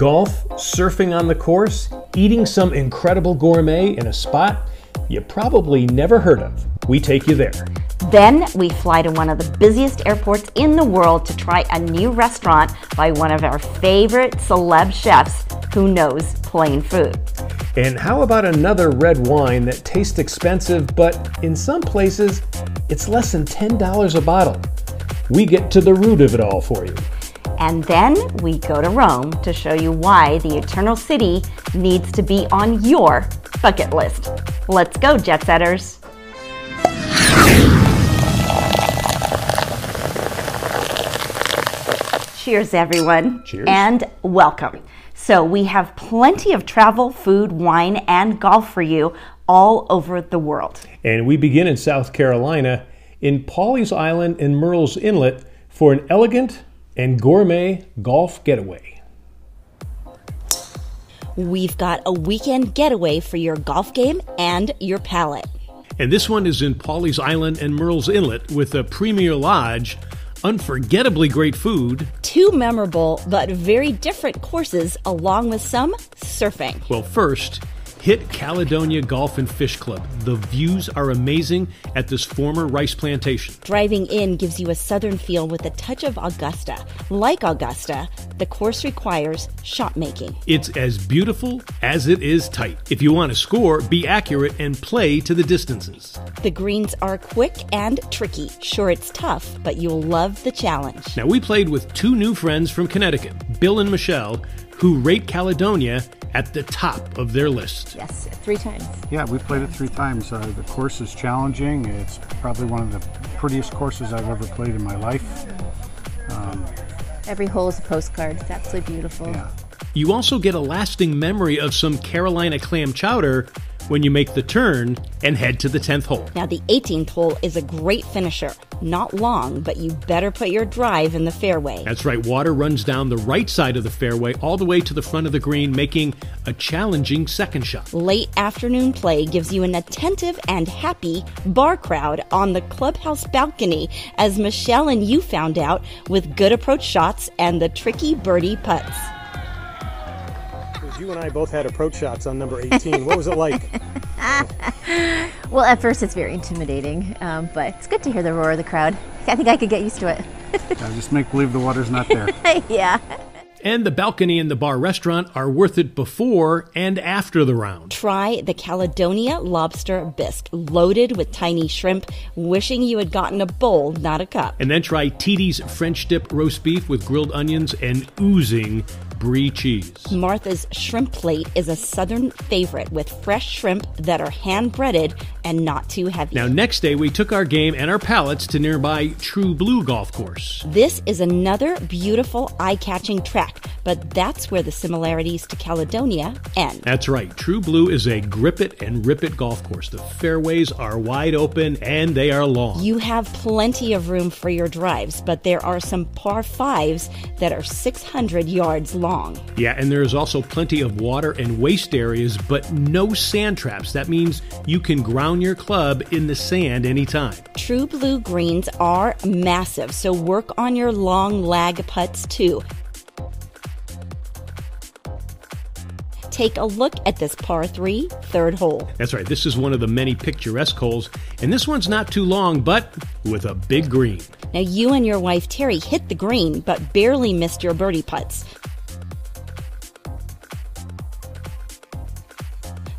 golf, surfing on the course, eating some incredible gourmet in a spot you probably never heard of. We take you there. Then we fly to one of the busiest airports in the world to try a new restaurant by one of our favorite celeb chefs who knows Plane Food. And how about another red wine that tastes expensive, but in some places it's less than $10 a bottle? We get to the root of it all for you. And then we go to Rome to show you why the Eternal City needs to be on your bucket list. Let's go, jet setters. Cheers, everyone. Cheers. And welcome. So, we have plenty of travel, food, wine, and golf for you all over the world. And we begin in South Carolina in Pawleys Island and Murrells Inlet for an elegant and gourmet golf getaway. We've got a weekend getaway for your golf game and your palate. And this one is in Pawleys Island and Murrells Inlet with a premier lodge, unforgettably great food. Two memorable but very different courses, along with some surfing. Well, first, hit Caledonia Golf and Fish Club. The views are amazing at this former rice plantation. Driving in gives you a southern feel with a touch of Augusta. Like Augusta, the course requires shot making. It's as beautiful as it is tight. If you want to score, be accurate and play to the distances. The greens are quick and tricky. Sure, it's tough, but you'll love the challenge. Now, we played with two new friends from Connecticut, Bill and Michelle, who rate Caledonia at the top of their list. Yes, three times. Yeah, we played it three times. Uh, the course is challenging. It's probably one of the prettiest courses I've ever played in my life. Um, Every hole is a postcard. It's absolutely beautiful. yeah. You also get a lasting memory of some Carolina clam chowder when you make the turn and head to the 10th hole. Now, the 18th hole is a great finisher. Not long, but you better put your drive in the fairway. That's right, water runs down the right side of the fairway all the way to the front of the green, making a challenging second shot. Late afternoon play gives you an attentive and happy bar crowd on the clubhouse balcony, as Michelle and you found out with good approach shots and the tricky birdie putts. You and I both had approach shots on number 18. What was it like? Well, at first it's very intimidating, um, but it's good to hear the roar of the crowd. I think I could get used to it. Yeah, just make believe the water's not there. yeah. And the balcony and the bar restaurant are worth it before and after the round. Try the Caledonia lobster bisque, loaded with tiny shrimp, wishing you had gotten a bowl, not a cup. And then try TD's French dip roast beef with grilled onions and oozing brie cheese. Martha's shrimp plate is a southern favorite with fresh shrimp that are hand breaded and not too heavy. Now, next day, we took our game and our palates to nearby True Blue Golf Course. This is another beautiful, eye catching track, but that's where the similarities to Caledonia end. That's right, True Blue is a grip it and rip it golf course. The fairways are wide open and they are long. You have plenty of room for your drives, but there are some par fives that are 600 yards long. Yeah, and there is also plenty of water and waste areas, but no sand traps. That means you can ground your club in the sand anytime. True Blue greens are massive, so work on your long lag putts too. Take a look at this par 3 third hole. That's right, this is one of the many picturesque holes, and this one's not too long, but with a big green. Now, you and your wife Terry hit the green, but barely missed your birdie putts.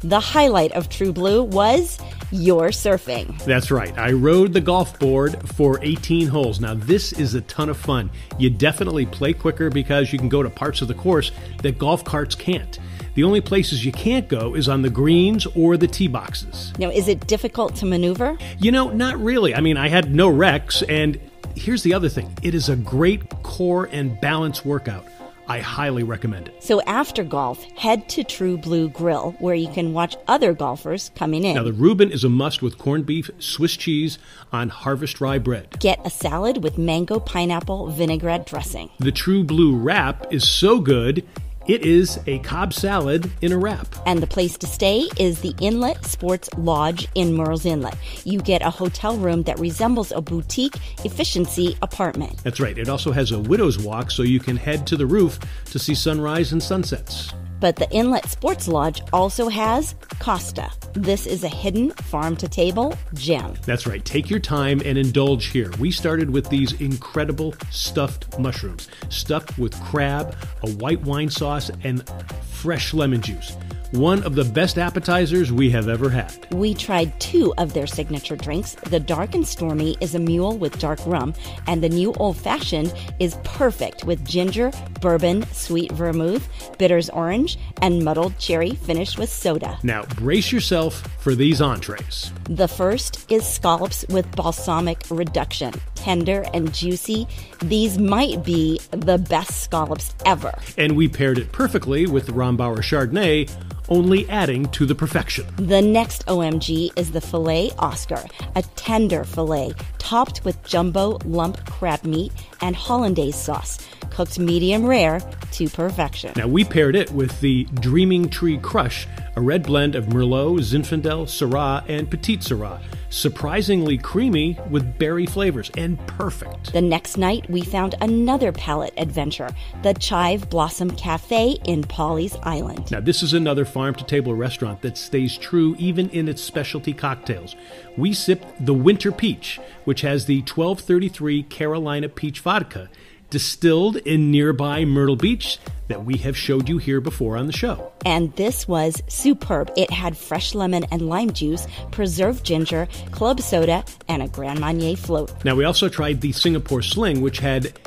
The highlight of True Blue was your surfing. That's right. I rode the golf board for 18 holes. Now, this is a ton of fun. You definitely play quicker because you can go to parts of the course that golf carts can't. The only places you can't go is on the greens or the tee boxes. Now, is it difficult to maneuver? You know, not really. I mean, I had no wrecks, and here's the other thing it is a great core and balance workout. I highly recommend it. So, after golf, head to True Blue Grill, where you can watch other golfers coming in. Now, the Reuben is a must with corned beef, Swiss cheese on harvest rye bread. Get a salad with mango pineapple vinaigrette dressing. The True Blue wrap is so good, It is a Cobb salad in a wrap. And the place to stay is the Inlet Sports Lodge in Murrells Inlet. You get a hotel room that resembles a boutique efficiency apartment. That's right. It also has a widow's walk so you can head to the roof to see sunrise and sunsets. But the Inlet Sports Lodge also has Costa. This is a hidden farm to table gem. That's right. Take your time and indulge here. We started with these incredible stuffed mushrooms, stuffed with crab, a white wine sauce, and fresh lemon juice one of the best appetizers we have ever had. We tried two of their signature drinks. The Dark and Stormy is a mule with dark rum, and the new Old Fashioned is perfect with ginger, bourbon, sweet vermouth, bitters orange, and muddled cherry finished with soda. Now, brace yourself for these entrees. The first is scallops with balsamic reduction. Tender and juicy, these might be the best scallops ever. And we paired it perfectly with the Rombauer Chardonnay only adding to the perfection. The next OMG is the filet Oscar, a tender filet topped with jumbo lump crab meat and hollandaise sauce, cooked medium rare to perfection. Now we paired it with the Dreaming Tree Crush, a red blend of Merlot, Zinfandel, Syrah, and Petit Syrah surprisingly creamy with berry flavors and perfect. The next night, we found another palate adventure, the Chive Blossom Cafe in Pawleys Island. Now, this is another farm to table restaurant that stays true even in its specialty cocktails. We sipped the Winter Peach, which has the 1233 Carolina Peach Vodka distilled in nearby Myrtle Beach that we have showed you here before on the show. And this was superb. It had fresh lemon and lime juice, preserved ginger, club soda, and a Grand Marnier float. Now, we also tried the Singapore Sling, which had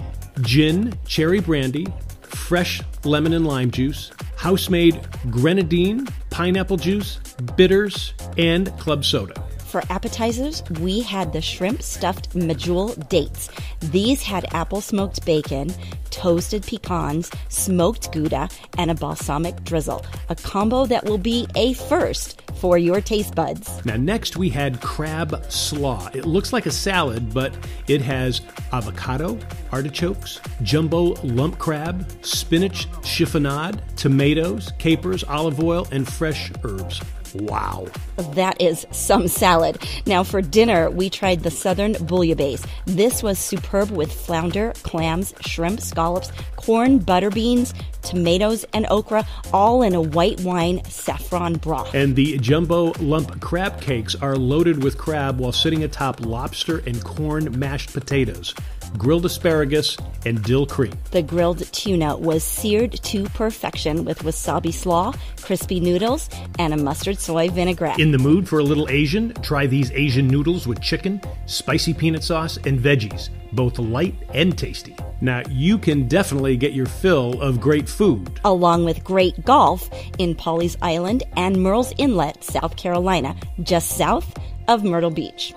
gin, cherry brandy, fresh lemon and lime juice, house made grenadine, pineapple juice, bitters, and club soda. For appetizers, we had the shrimp stuffed medjool dates. These had apple smoked bacon, toasted pecans, smoked gouda, and a balsamic drizzle. A combo that will be a first for your taste buds. Now, next we had crab slaw. It looks like a salad, but it has avocado, artichokes, jumbo lump crab, spinach chiffonade, tomatoes, capers, olive oil, and fresh herbs. Wow. That is some salad. Now, for dinner, we tried the Southern Bouillabaisse. This was superb with flounder, clams, shrimp, scallops, corn, butter beans, tomatoes, and okra, all in a white wine saffron broth. And the jumbo lump crab cakes are loaded with crab while sitting atop lobster and corn mashed potatoes grilled asparagus, and dill cream. The grilled tuna was seared to perfection with wasabi slaw, crispy noodles, and a mustard soy vinaigrette. In the mood for a little Asian? Try these Asian noodles with chicken, spicy peanut sauce, and veggies, both light and tasty. Now, you can definitely get your fill of great food. Along with great golf in Pawleys Island and Murrells Inlet, South Carolina, just south of Myrtle Beach.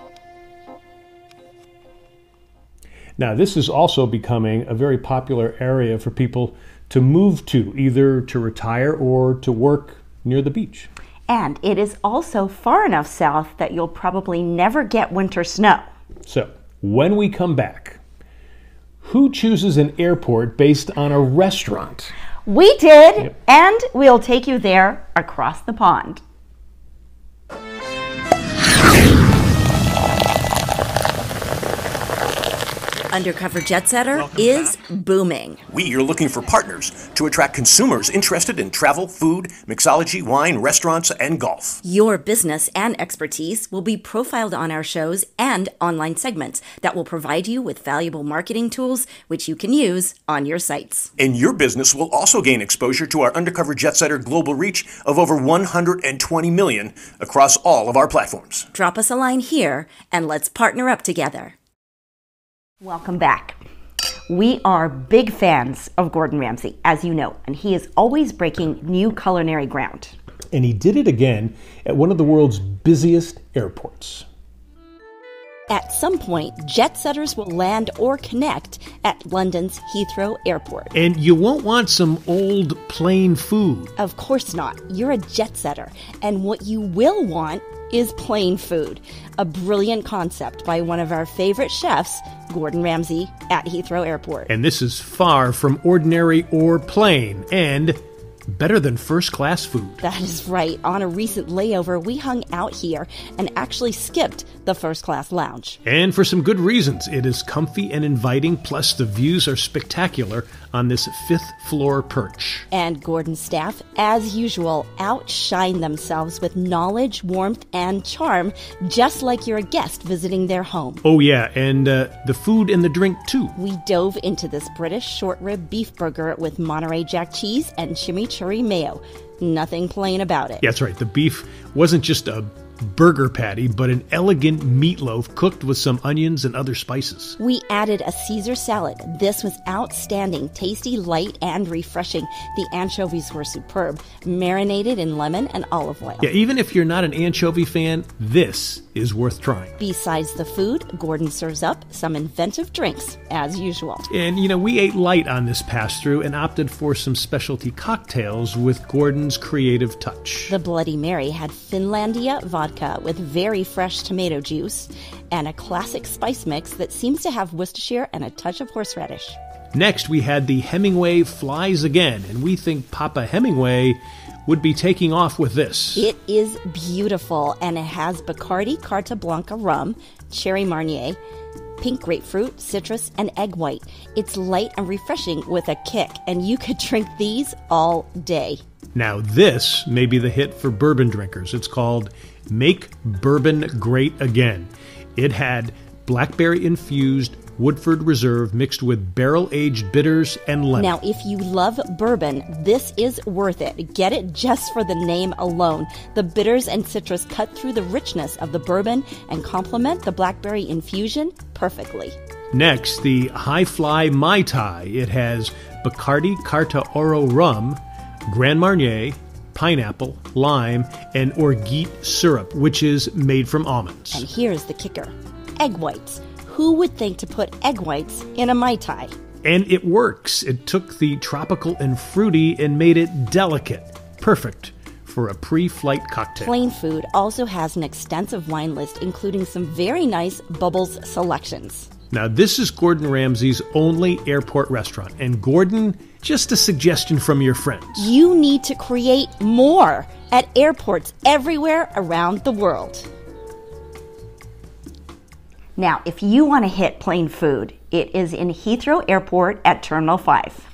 Now, this is also becoming a very popular area for people to move to, either to retire or to work near the beach. And it is also far enough south that you'll probably never get winter snow. So, when we come back, who chooses an airport based on a restaurant? We did, yep. and we'll take you there across the pond. Undercover Jet Setter Welcome is back. booming. We are looking for partners to attract consumers interested in travel, food, mixology, wine, restaurants, and golf. Your business and expertise will be profiled on our shows and online segments that will provide you with valuable marketing tools which you can use on your sites. And your business will also gain exposure to our Undercover Jet Setter global reach of over 120 million across all of our platforms. Drop us a line here and let's partner up together. Welcome back. We are big fans of Gordon Ramsay, as you know, and he is always breaking new culinary ground. And he did it again at one of the world's busiest airports. At some point, jet setters will land or connect at London's Heathrow Airport. And you won't want some old plain food. Of course not. You're a jet setter. And what you will want is Plane Food, a brilliant concept by one of our favorite chefs, Gordon Ramsay, at Heathrow Airport. And this is far from ordinary or plain, and better than first class food. That is right. On a recent layover, we hung out here and actually skipped the first class lounge. And for some good reasons. It is comfy and inviting, plus, the views are spectacular on this fifth floor perch. And Gordon's staff, as usual, outshine themselves with knowledge, warmth, and charm, just like you're a guest visiting their home. Oh, yeah, and uh, the food and the drink, too. We dove into this British short rib beef burger with Monterey Jack cheese and chimichurri mayo. Nothing plain about it. Yeah, that's right. The beef wasn't just a burger patty, but an elegant meatloaf cooked with some onions and other spices. We added a Caesar salad. This was outstanding, tasty, light, and refreshing. The anchovies were superb, marinated in lemon and olive oil. Yeah, even if you're not an anchovy fan, this is worth trying. Besides the food, Gordon serves up some inventive drinks, as usual. And you know, we ate light on this pass through and opted for some specialty cocktails with Gordon's creative touch. The Bloody Mary had Finlandia vodka with very fresh tomato juice and a classic spice mix that seems to have Worcestershire and a touch of horseradish. Next, we had the Hemingway Flies Again, and we think Papa Hemingway would be taking off with this. It is beautiful and it has Bacardi Carta Blanca rum, cherry Marnier, pink grapefruit, citrus, and egg white. It's light and refreshing with a kick, and you could drink these all day. Now, this may be the hit for bourbon drinkers. It's called Make Bourbon Great Again. It had blackberry infused Woodford Reserve mixed with barrel aged bitters and lemon. Now, if you love bourbon, this is worth it. Get it just for the name alone. The bitters and citrus cut through the richness of the bourbon and complement the blackberry infusion perfectly. Next, the High Fly Mai Tai. It has Bacardi Carta Oro rum, Grand Marnier, pineapple, lime, and orgeat syrup, which is made from almonds. And here's the kicker egg whites. Who would think to put egg whites in a Mai Tai? And it works. It took the tropical and fruity and made it delicate. Perfect for a pre flight cocktail. Plane Food also has an extensive wine list, including some very nice Bubbles selections. Now, this is Gordon Ramsay's only airport restaurant. And Gordon, just a suggestion from your friends. You need to create more at airports everywhere around the world. Now, if you want to hit Plane Food, it is in Heathrow Airport at Terminal 5.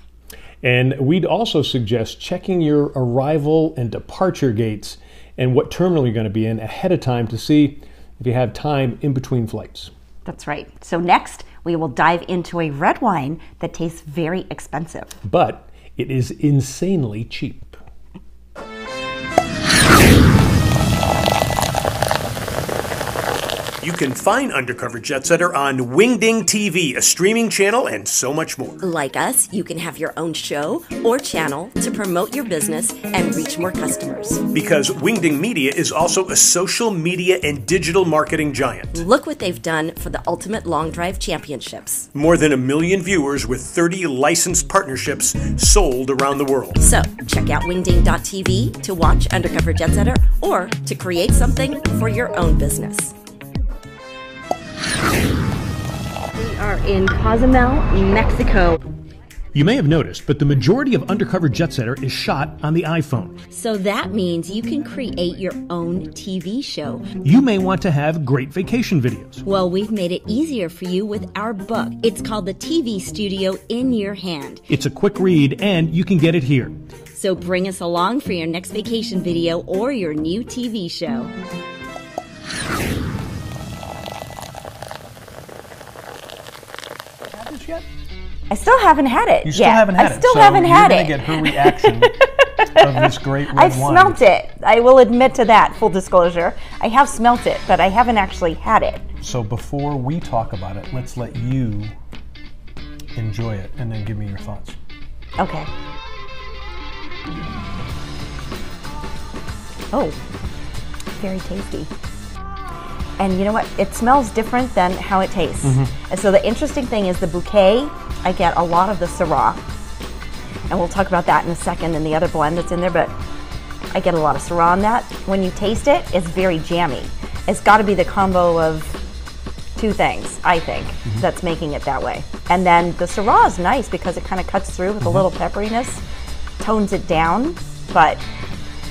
And we'd also suggest checking your arrival and departure gates and what terminal you're going to be in ahead of time to see if you have time in between flights. That's right. So, next, we will dive into a red wine that tastes very expensive. But it is insanely cheap. You can find Undercover Jet Setter on Wingding TV, a streaming channel, and so much more. Like us, you can have your own show or channel to promote your business and reach more customers. Because Wingding Media is also a social media and digital marketing giant. Look what they've done for the Ultimate Long Drive Championships. More than a million viewers with 30 licensed partnerships sold around the world. So, check out wingding.tv to watch Undercover Jet Setter or to create something for your own business. In Cozumel, Mexico. You may have noticed, but the majority of Undercover Jet Setter is shot on the iPhone. So that means you can create your own TV show. You may want to have great vacation videos. Well, we've made it easier for you with our book. It's called The TV Studio in Your Hand. It's a quick read, and you can get it here. So bring us along for your next vacation video or your new TV show. I still haven't had it. You still yet. haven't had I it. still so haven't had you're it. gonna get her reaction of this great red I've wine. smelt it. I will admit to that, full disclosure. I have smelt it, but I haven't actually had it. So before we talk about it, let's let you enjoy it and then give me your thoughts. Okay. Oh, very tasty. And you know what? It smells different than how it tastes. Mm-hmm. And so the interesting thing is the bouquet, I get a lot of the Syrah. And we'll talk about that in a second and the other blend that's in there, but I get a lot of Syrah in that. When you taste it, it's very jammy. It's got to be the combo of two things, I think, mm-hmm. that's making it that way. And then the Syrah is nice because it kind of cuts through with a mm-hmm. little pepperiness. tones it down, but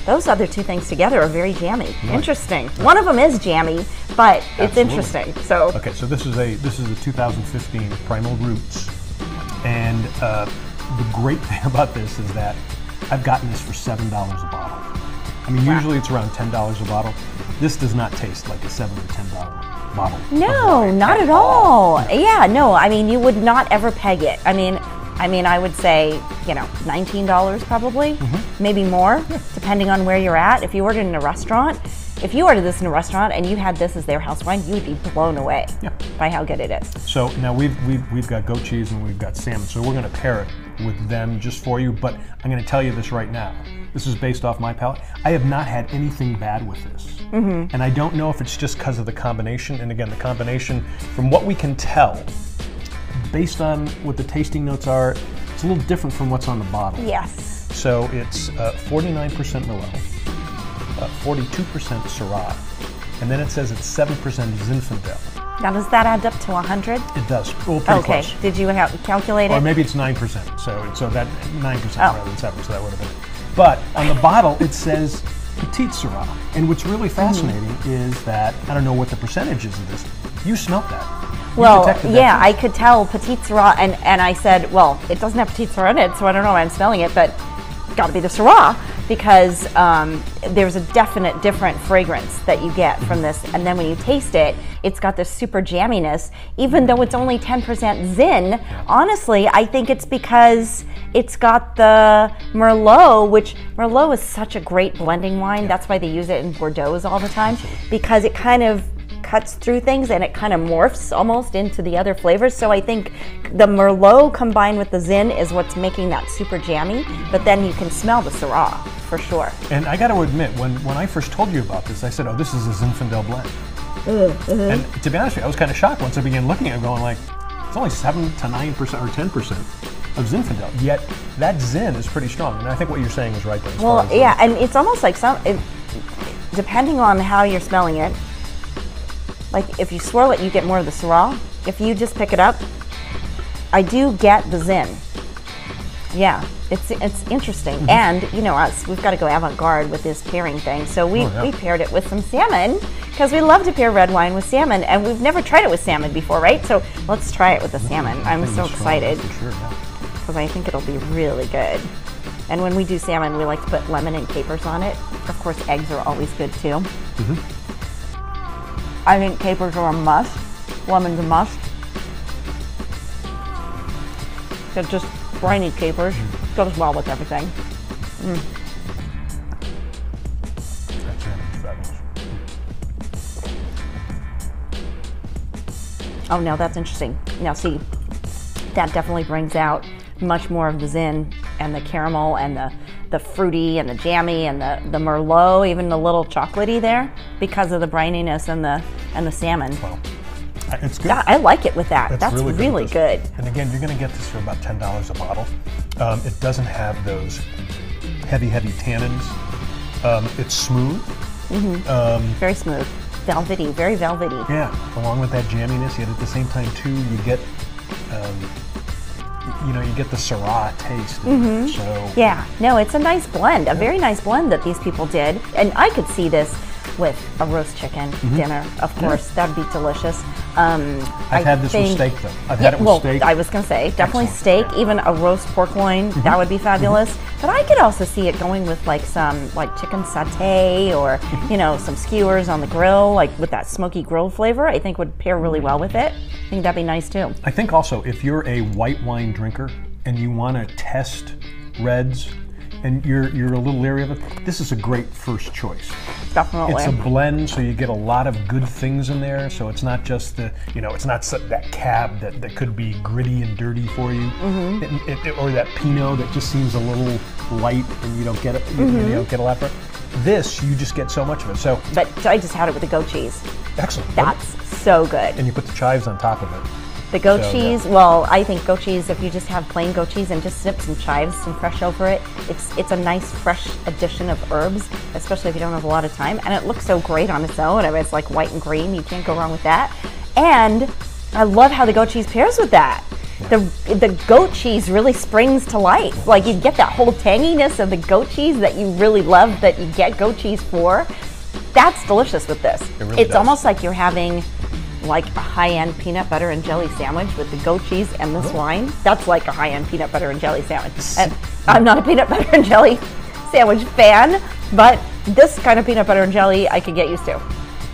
those other two things together are very jammy. Interesting. One of them is jammy, but it's interesting. So Okay, so this is a this is a 2015 Primal Roots, and uh, the great thing about this is that I've gotten this for seven dollars a bottle. I mean, usually it's around ten dollars a bottle. This does not taste like a seven or ten dollar bottle. No, not at all. Yeah, no. I mean, you would not ever peg it. I mean, I mean, I would say, you know, nineteen dollars probably, Mm-hmm. maybe more, depending on where you're at. If you ordered in a restaurant, if you ordered this in a restaurant and you had this as their house wine, you would be blown away Yeah. by how good it is. So now we've, we've we've got goat cheese and we've got salmon. So we're going to pair it with them just for you. But I'm going to tell you this right now. This is based off my palate. I have not had anything bad with this, mm-hmm. and I don't know if it's just because of the combination. And again, the combination, from what we can tell, based on what the tasting notes are, it's a little different from what's on the bottle. Yes. So it's uh, 49% Merlot, uh, 42% Syrah, and then it says it's 7% Zinfandel. Now, does that add up to 100? It does. Well, Okay. close. Did you ha- calculate Or maybe it's nine percent. So so that nine percent Oh. rather than seven. So that would have been. it. But on the bottle it says petite Syrah, and what's really fascinating is that I don't know what the percentage is of this. You smelt that. Well, yeah. I could tell petit Syrah, and, and I said, well, it doesn't have petit Syrah in it, so I don't know why I'm smelling it, but it got to be the Syrah because um, there's a definite different fragrance that you get from this. And then when you taste it, it's got this super jamminess, even though it's only 10% Zin. Honestly, I think it's because it's got the Merlot, which Merlot is such a great blending wine. That's why they use it in Bordeaux all the time because it kind of cuts through things and it kind of morphs almost into the other flavors. So I think the Merlot combined with the Zin is what's making that super jammy. But then you can smell the Syrah for sure. And I got to admit, when, when I first told you about this, I said, "Oh, this is a Zinfandel blend." Mm-hmm. And to be honest with you, I was kind of shocked once I began looking at it, going like, "It's only seven to nine percent or ten percent of Zinfandel." Yet that Zin is pretty strong, and I think what you're saying is right. There, Well, yeah, and it's almost like some, it, depending on how you're smelling it, like if you swirl it, you get more of the Syrah. If you just pick it up, I do get the Zin. Yeah, it's it's interesting. Mm-hmm. And you know us, we've got to go avant-garde with this pairing thing. So we, Oh, yeah. we paired it with some salmon because we love to pair red wine with salmon, and we've never tried it with salmon before, right? So let's try it with the salmon. I'm so excited For sure, yeah. because I think it'll be really good. And when we do salmon, we like to put lemon and capers on it. Of course, eggs are always good too. I think capers are a must. Lemon's a must. They're just briny capers. Mm. Goes well with everything. Fabulous. Oh, no, that's interesting. Now, see, that definitely brings out much more of the zin and the caramel and the, the fruity and the jammy and the, the merlot, even the little chocolatey there, because of the brininess and the and the salmon. Well, I- it's good. Yeah, I like it with that. That's That's, really really, good. And again, you're going to get this for about ten dollars a bottle. Um, it doesn't have those heavy, heavy tannins. Um, it's smooth. Mhm. Very smooth, velvety, very velvety. Yeah, along with that jamminess, yet at the same time too, you get, um, you know, you get the Syrah taste. there. So Mm-hmm. Yeah, no, it's a nice blend, a very nice blend that these people did. And I could see this with a roast chicken dinner, of course. That'd be delicious. Um, Mm-hmm. I've I had this with steak though. I've Yeah, had it with well, steak. I was going to say, definitely Excellent, steak, even a roast pork loin, Mm-hmm. that would be fabulous. But I could also see it going with like some like chicken satay or, Mm-hmm. you know, some skewers on the grill, like with that smoky grill flavor, I think would pair really well with it. I think that'd be nice too. I think also if you're a white wine drinker and you want to test reds, and you're you're a little leery of it, this is a great first choice. Definitely. It's a blend, so you get a lot of good things in there. So it's not just the, you know, it's not that cab that, that could be gritty and dirty for you, Mm-hmm. It- it- or that Pinot that just seems a little light and you don't get it, you, Mm-hmm. you don't get a lot from it. This, you just get so much of it. So but I just had it with the goat cheese. excellent. That's so good. and you put the chives on top of it. The goat So, cheese, well, I think goat cheese, if you just have plain goat cheese and just snip some chives, some fresh over it, it's it's a nice fresh addition of herbs, especially if you don't have a lot of time. And it looks so great on its own. I mean, it's like white and green. You can't go wrong with that. And I love how the goat cheese pairs with that. the the goat cheese really springs to life. Like you get that whole tanginess of the goat cheese that you really love that you get goat cheese for. That's delicious with this. It really it's does. almost like you're having like a high-end peanut butter and jelly sandwich with the goat cheese and this oh. wine. That's like a high-end peanut butter and jelly sandwich. And I'm not a peanut butter and jelly sandwich fan, but this kind of peanut butter and jelly I could get used to.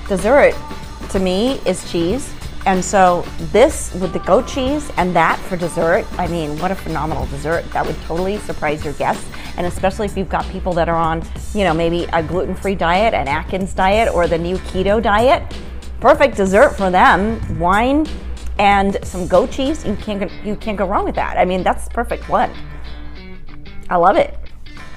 Dessert to me is cheese. And so this with the goat cheese and that for dessert, I mean, what a phenomenal dessert. That would totally surprise your guests. And especially if you've got people that are on, you know, maybe a gluten-free diet, an Atkins diet, or the new keto diet. Perfect dessert for them. Wine and some goat cheese. You can't you can't go wrong with that. I mean, that's perfect blend. I love it.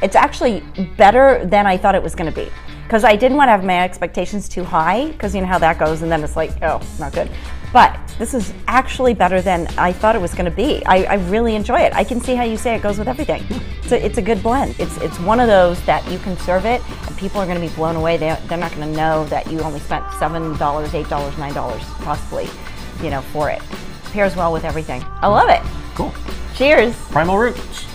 It's actually better than I thought it was going to be because I didn't want to have my expectations too high because you know how that goes, and then it's like, oh, not good. But this is actually better than I thought it was going to be. I, I really enjoy it. I can see how you say it goes with everything. So it's a good blend. It's it's one of those that you can serve it, and people are going to be blown away. They, they're not going to know that you only spent seven dollars, eight dollars, nine dollars, possibly, you know, for it. Pairs well with everything. I love it. Cool. Cheers. Primal Roots.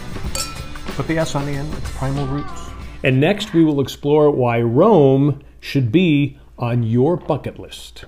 Put the S on the end. It's Primal Roots. And next, we will explore why Rome should be on your bucket list.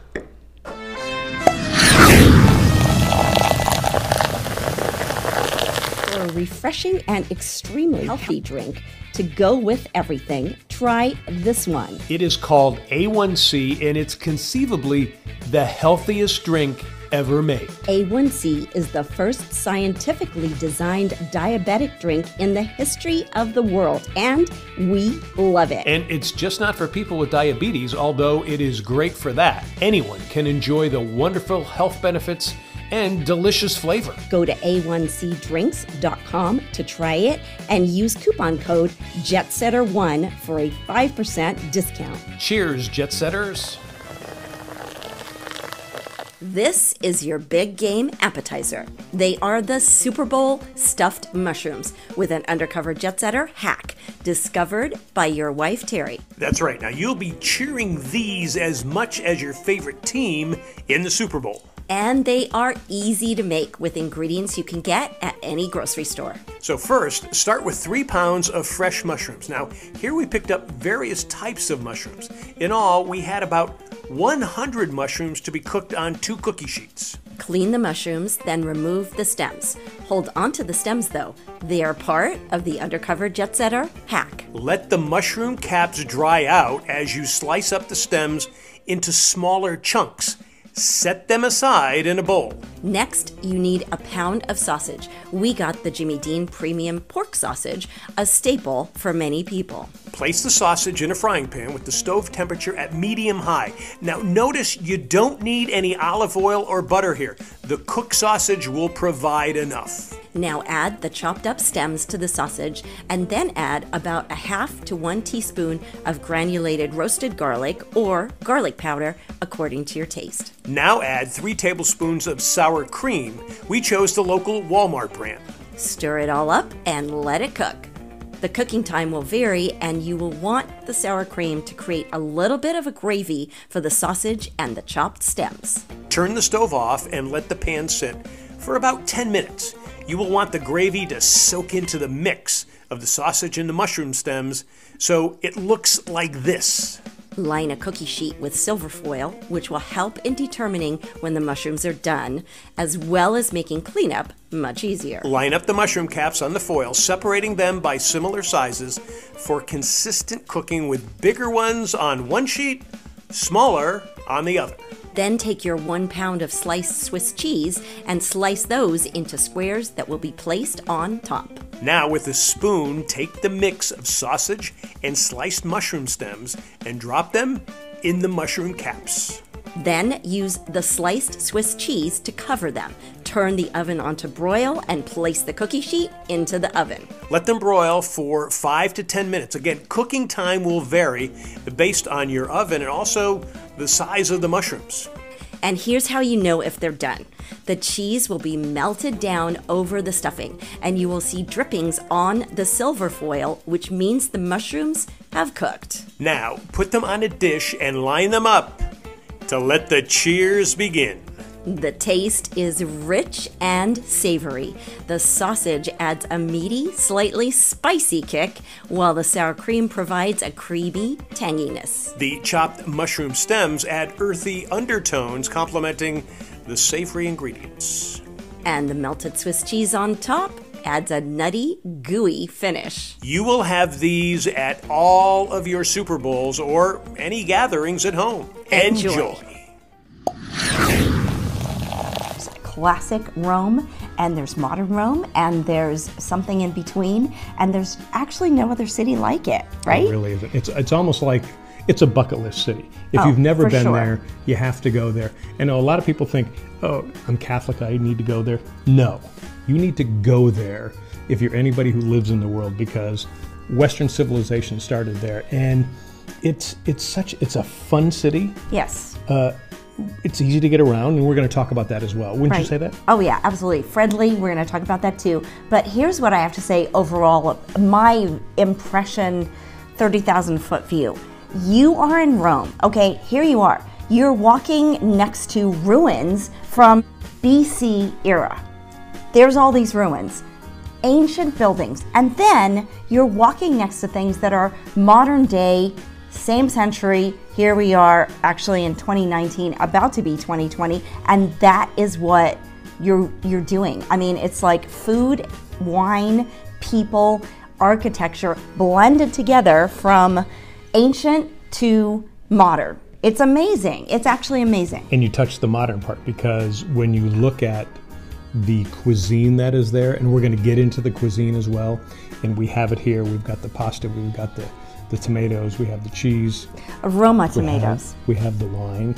A refreshing and extremely healthy drink to go with everything, try this one. It is called A1C, and it's conceivably the healthiest drink ever made. A1C is the first scientifically designed diabetic drink in the history of the world, and we love it. And it's just not for people with diabetes, although it is great for that. Anyone can enjoy the wonderful health benefits and delicious flavor. Go to a1cdrinks.com to try it and use coupon code JETSETTER1 for a 5% discount. Cheers, jet setters. This is your big game appetizer. They are the Super Bowl stuffed mushrooms with an undercover jet setter hack discovered by your wife Terry. That's right. Now you'll be cheering these as much as your favorite team in the Super Bowl. And they are easy to make with ingredients you can get at any grocery store. So first, start with three pounds of fresh mushrooms. Now, here we picked up various types of mushrooms. In all, we had about 100 mushrooms to be cooked on two cookie sheets. Clean the mushrooms, then remove the stems. Hold onto the stems though. They are part of the undercover jet setter hack. Let the mushroom caps dry out as you slice up the stems into smaller chunks. Set them aside in a bowl. Next, you need a pound of sausage. We got the Jimmy Dean Premium Pork Sausage, a staple for many people. Place the sausage in a frying pan with the stove temperature at medium high. Now, notice you don't need any olive oil or butter here. The cooked sausage will provide enough. Now add the chopped up stems to the sausage and then add about a half to one teaspoon of granulated roasted garlic or garlic powder according to your taste. Now add three tablespoons of sour cream. We chose the local Walmart brand. Stir it all up and let it cook. The cooking time will vary, and you will want the sour cream to create a little bit of a gravy for the sausage and the chopped stems. Turn the stove off and let the pan sit for about 10 minutes. You will want the gravy to soak into the mix of the sausage and the mushroom stems so it looks like this. Line a cookie sheet with silver foil, which will help in determining when the mushrooms are done, as well as making cleanup much easier. Line up the mushroom caps on the foil, separating them by similar sizes for consistent cooking with bigger ones on one sheet, smaller on the other. Then take your one pound of sliced Swiss cheese and slice those into squares that will be placed on top. Now, with a spoon, take the mix of sausage and sliced mushroom stems and drop them in the mushroom caps. Then use the sliced Swiss cheese to cover them. Turn the oven on to broil and place the cookie sheet into the oven. Let them broil for 5 to 10 minutes. Again, cooking time will vary based on your oven and also the size of the mushrooms. And here's how you know if they're done. The cheese will be melted down over the stuffing, and you will see drippings on the silver foil, which means the mushrooms have cooked. Now, put them on a dish and line them up to let the cheers begin. The taste is rich and savory. The sausage adds a meaty, slightly spicy kick, while the sour cream provides a creamy tanginess. The chopped mushroom stems add earthy undertones, complementing the savory ingredients. And the melted Swiss cheese on top adds a nutty, gooey finish. You will have these at all of your Super Bowls or any gatherings at home. Enjoy. Enjoy. Classic Rome, and there's modern Rome, and there's something in between, and there's actually no other city like it, oh, right? It really isn't. It's it's almost like it's a bucket list city. If Oh, you've never been sure. there, you have to go there. And a lot of people think, "Oh, I'm Catholic, I need to go there." No, you need to go there if you're anybody who lives in the world because Western civilization started there, and it's it's such it's a fun city. Yes. Uh, It's easy to get around, and we're going to talk about that as well. Wouldn't you say that? Oh, yeah, absolutely. Friendly, we're going to talk about that too. But here's what I have to say overall my impression 30,000 foot view. You are in Rome, okay? Here you are. You're walking next to ruins from BC era. There's all these ruins, ancient buildings, and then you're walking next to things that are modern day, same century. Here we are actually in 2019, about to be 2020, and that is what you're you're doing. I mean, it's like food, wine, people, architecture blended together from ancient to modern. It's amazing. It's actually amazing. And you touch the modern part because when you look at the cuisine that is there, and we're going to get into the cuisine as well, and we have it here. We've got the pasta, we've got the, the tomatoes, we have the cheese, Aroma we have- tomatoes. we have the wine,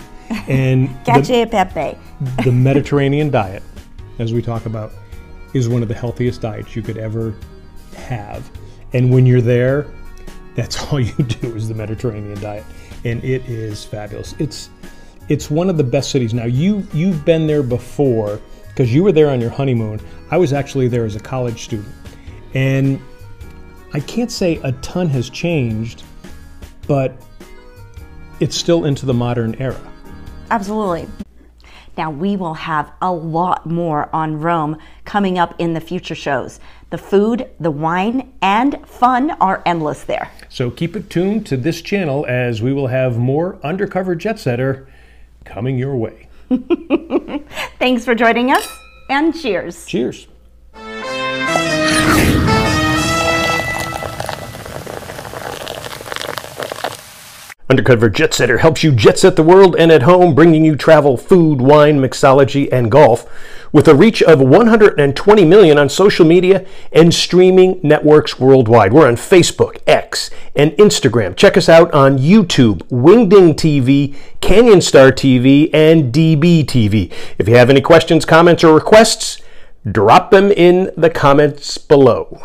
and the, Cacio e pepe. the Mediterranean diet, as we talk about, is one of the healthiest diets you could ever have. And when you're there, that's all you do is the Mediterranean diet, and it is fabulous. It's it's one of the best cities. Now you you've been there before because you were there on your honeymoon. I was actually there as a college student, and I can't say a ton has changed, but it's still into the modern era. Absolutely. Now, we will have a lot more on Rome coming up in the future shows. The food, the wine, and fun are endless there. So keep it tuned to this channel as we will have more Undercover Jet Setter coming your way. Thanks for joining us, and cheers. Cheers. Undercover Jet Setter helps you jet set the world and at home, bringing you travel, food, wine, mixology, and golf. With a reach of 120 million on social media and streaming networks worldwide. We're on Facebook, X, and Instagram. Check us out on YouTube, Wingding TV, Canyon Star TV, and DB TV. If you have any questions, comments, or requests, drop them in the comments below.